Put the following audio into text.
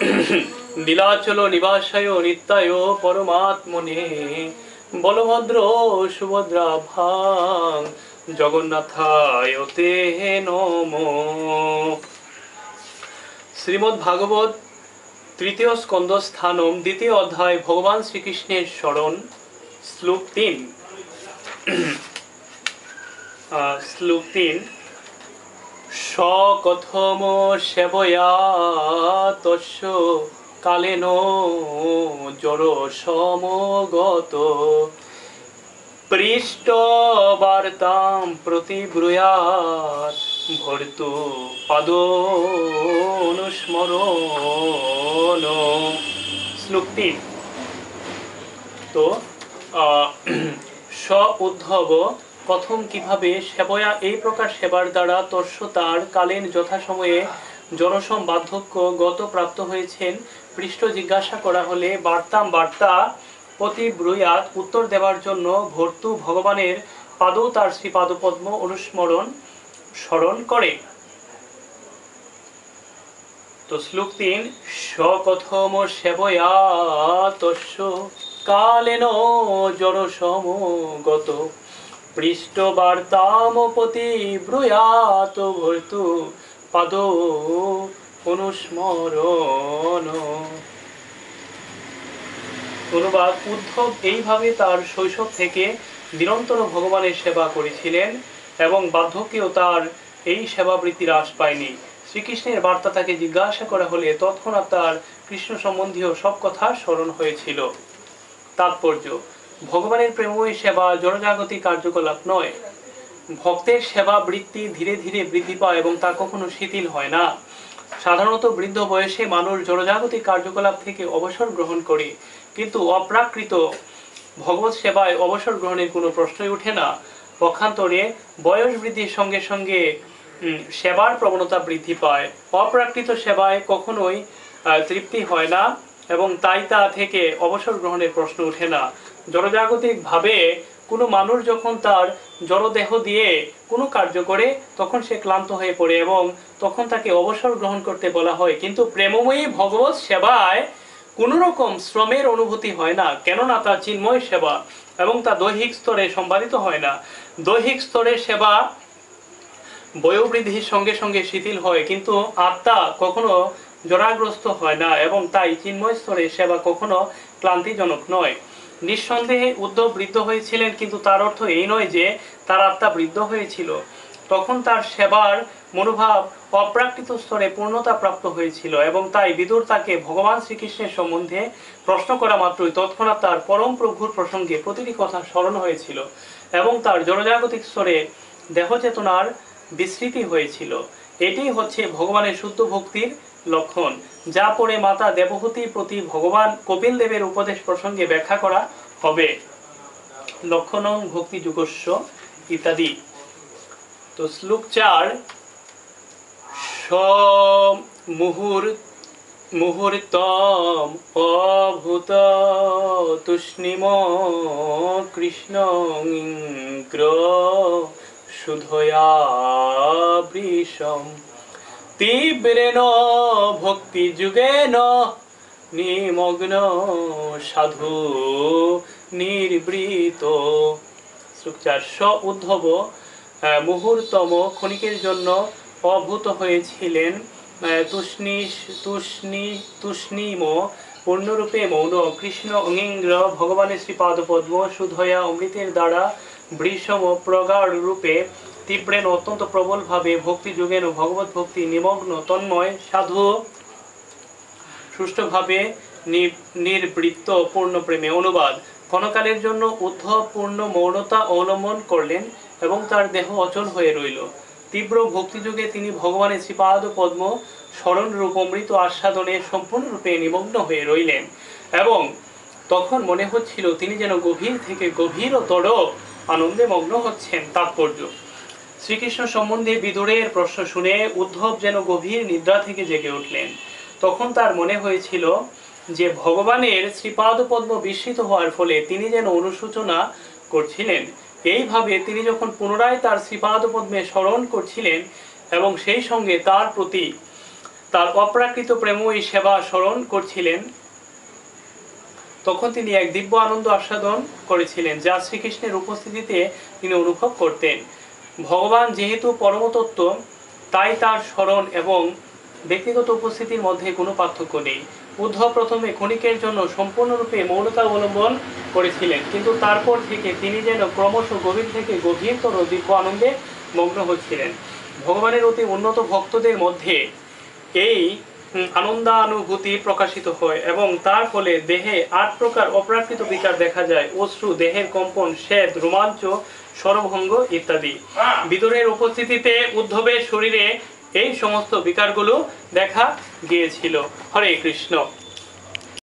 নীলাচল নিবাসায় নিত্যায় পরমাত্মনে। বলভদ্র সুভদ্রা ভাং, জগন্নাথায় তে নম। শ্রীমদ্ ভাগবত তৃতীয় স্কন্দ স্থানম দ্বিতীয় অধ্যায়, ভগবান শ্রীকৃষ্ণের স্মরণ, শ্লোক তিন। শ্লোক তিন। সকথম সেবয়া তস্য কালেন জড় সমগত। পৃষ্ঠ বার্তাম প্রতিব্রূয়াৎ ভর্তু পদ অনুস্মরণ শ্লোক তো স উদ্ধব কথম কীভাবে সেবয়া এই প্রকার সেবার দ্বারা তস্য তার কালীন যথাসময়ে জনসম বার্ধক্য গত প্রাপ্ত হয়েছেন? পৃষ্ঠ জিজ্ঞাসা করা হলে বার্তাম বার্তা প্রতি ব্রুয়াত উত্তর দেওয়ার জন্য ভর্তু ভগবানের পাদৌ তার শ্রী পাদপদ্ম অনুস্মরণ স্মরণ করে। তো শ্লোক তিন সকথম সেবয়া তস্য কালেন জড় সমগত ব্রুয়াত ভর্তু পাদ অনুস্মরণ অনুবাদ উদ্ধব এইভাবে তার শৈশব থেকে নিরন্তর ভগবানের সেবা করেছিলেন এবং বার্ধক্যেও তার এই সেবাবৃত্তি হ্রাস পায়নি। শ্রীকৃষ্ণের বার্তা তাকে জিজ্ঞাসা করা হলে তৎক্ষণাৎ তার কৃষ্ণ সম্বন্ধীয় সব কথা স্মরণ হয়েছিল। তাৎপর্য ভগবানের প্রেমময় সেবা জনজাগতিক কার্যকলাপ নয়। ভক্তের সেবা বৃত্তি ধীরে ধীরে বৃদ্ধি পায় এবং তা কখনো শিথিল হয় না। সাধারণত বৃদ্ধ বয়সে মানুষ জনজাগতিক কার্যকলাপ থেকে অবসর গ্রহণ করে, কিন্তু অপ্রাকৃত ভগবত সেবায় অবসর গ্রহণের কোনো প্রশ্নই ওঠে না। পক্ষান্তরে বয়স বৃদ্ধির সঙ্গে সঙ্গে সেবার প্রবণতা বৃদ্ধি পায়। অপ্রাকৃত সেবায় কখনোই তৃপ্তি হয় না এবং তাই তা থেকে অবসর গ্রহণের প্রশ্ন ওঠে না। জনজাগতিক ভাবে কোনো মানুষ যখন তার জড়দেহ দিয়ে কোনো কার্য করে, তখন সে ক্লান্ত হয়ে পড়ে এবং তখন তাকে অবসর গ্রহণ করতে বলা হয়। কিন্তু প্রেমময়ী ভগবত সেবায় কোনো রকম শ্রমের অনুভূতি হয় না, কেননা তা চিন্ময় সেবা এবং তা দৈহিক স্তরে সম্পাদিত হয় না। দৈহিক স্তরে সেবা বয়োবৃদ্ধির সঙ্গে সঙ্গে শিথিল হয়, কিন্তু আত্মা কখনো জরাগ্রস্ত হয় না এবং তাই চিন্ময় স্তরে সেবা কখনো ক্লান্তিজনক নয়। নিঃসন্দেহে উদ্ধব বৃদ্ধ হয়েছিলেন, কিন্তু তার অর্থ এই নয় যে তার আত্মা বৃদ্ধ হয়েছিল। তখন তার সেবার মনোভাব অপ্রাকৃত স্তরে পূর্ণতা প্রাপ্ত হয়েছিল এবং তাই বিদুর তাকে ভগবান শ্রীকৃষ্ণের সম্বন্ধে প্রশ্ন করা মাত্রই তৎক্ষণাৎ তার পরম প্রভুর প্রসঙ্গে প্রতিটি কথা স্মরণ হয়েছিল এবং তার জনজাগতিক স্তরে দেহচেতনার বিস্মৃতি হয়েছিল। এটি হচ্ছে ভগবানের শুদ্ধ ভক্তির লক্ষণ, যা পরে মাতা দেবহূতির প্রতি ভগবান কপিল দেবের উপদেশ প্রসঙ্গে ব্যাখ্যা করা হবে। লক্ষণং ভক্তি যুগস্য ইত্যাদি। তো শ্লোক চার মুহুর, মুহূর্তম অভূত তুষ্ণিম কৃষ্ণ সুধয়া বৃষম। তীব্রেণ ভক্তি যুগেন নিমগ্ন সাধু নির্বৃত। শ্লোক চার স উদ্ধব মুহূর্তম ক্ষণিকের জন্য অভূত হয়েছিলেন তুষ্ণি তুষ্ণি, তুষ্ণিম, পূর্ণরূপে মৌন কৃষ্ণ অঙ্গিন্দ্র ভগবানের শ্রীপাদপদ্ম সুধয়া অমৃতের দ্বারা বৃষম প্রগাঢ় রূপে তীব্রেন অত্যন্ত প্রবলভাবে ভক্তি যুগেন ভগবত ভক্তি নিমগ্ন তন্ময় সাধু সুষ্ঠুভাবে নির্বৃত্ত পূর্ণ প্রেমে অনুবাদ। ক্ষণকালের জন্য উদ্ধব পূর্ণ মৌনতা অবলম্বন করলেন এবং তার দেহ অচল হয়ে রইল। তীব্র ভক্তিযুগে তিনি ভগবানের শ্রীপাদ পদ্ম স্মরণ রূপ অমৃত আস্বাদনে সম্পূর্ণরূপে নিমগ্ন হয়ে রইলেন এবং তখন মনে হচ্ছিল তিনি যেন গভীর থেকে গভীরতর আনন্দে মগ্ন হচ্ছেন তাৎপর্য। শ্রীকৃষ্ণ সম্বন্ধে বিদুরের প্রশ্ন শুনে উদ্ধব যেন গভীর নিদ্রা থেকে জেগে উঠলেন। তখন তার মনে হয়েছিল যে ভগবানের শ্রীপাদ পদ্ম বিস্মিত হওয়ার ফলে তিনি যেন অনুশোচনা করছিলেন। এইভাবে তিনি যখন পুনরায় তার শ্রীপাদ পদ্মে স্মরণ করছিলেন এবং সেই সঙ্গে তার প্রতি তার অপ্রাকৃত প্রেমই সেবা স্মরণ করছিলেন, তখন তিনি এক দিব্য আনন্দ আস্বাদন করেছিলেন যা শ্রীকৃষ্ণের উপস্থিতিতে তিনি অনুভব করতেন। ভগবান যেহেতু পরমতত্ত্ব, তাই তার স্মরণ এবং ব্যক্তিগত উপস্থিতির মধ্যে কোনো পার্থক্য নেই। উদ্ধব প্রথমে ক্ষণিকের জন্য সম্পূর্ণরূপে মৌনতা অবলম্বন করেছিলেন, কিন্তু তারপর থেকে তিনি যেন ক্রমশ গভীর থেকে গভীরতর দিব্য আনন্দে মগ্ন হচ্ছিলেন। ভগবানের অতি উন্নত ভক্তদের মধ্যে এই আনন্দানুভূতি প্রকাশিত হয় এবং তার ফলে দেহে আট প্রকার অপ্রাকৃত বিকার দেখা যায়। অশ্রু, দেহের কম্পন, শ্বেত, রোমাঞ্চ সরভঙ্গ ইত্যাদি। বিদুরের উপস্থিতিতে উদ্ধবের শরীরে এই সমস্ত বিকারগুলো দেখা গিয়েছিল। হরে কৃষ্ণ।